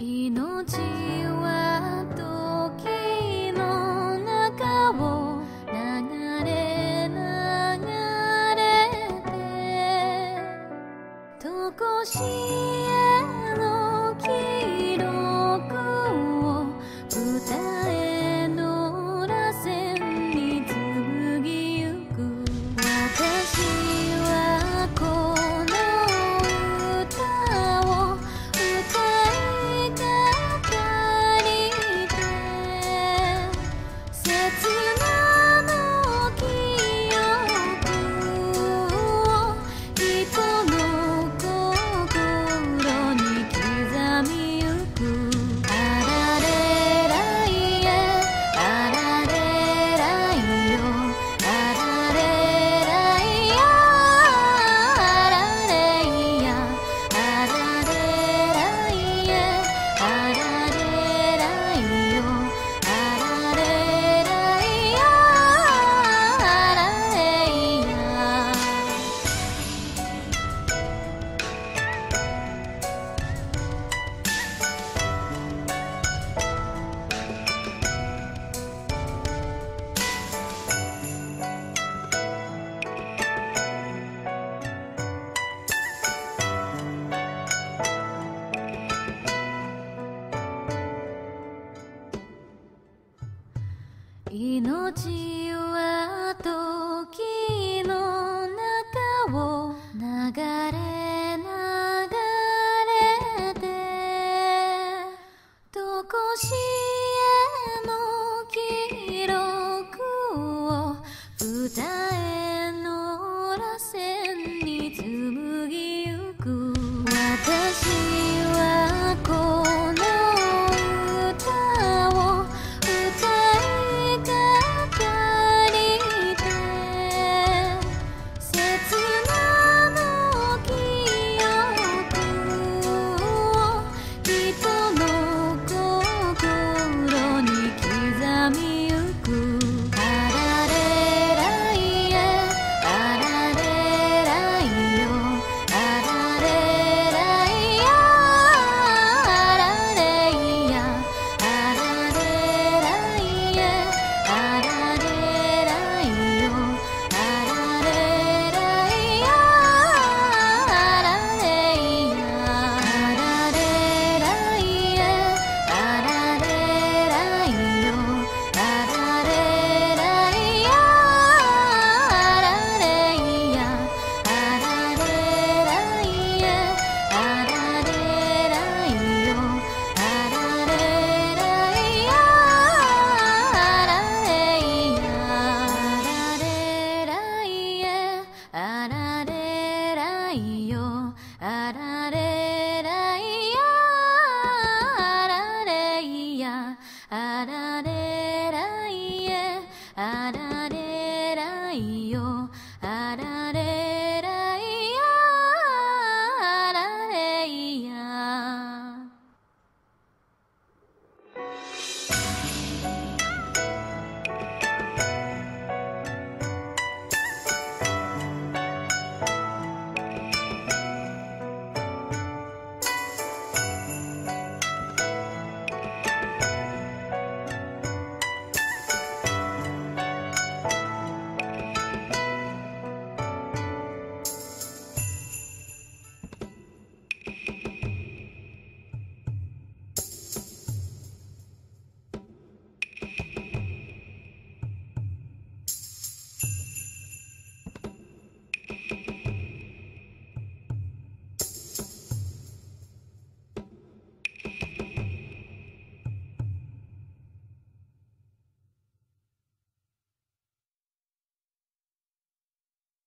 命を命は時の your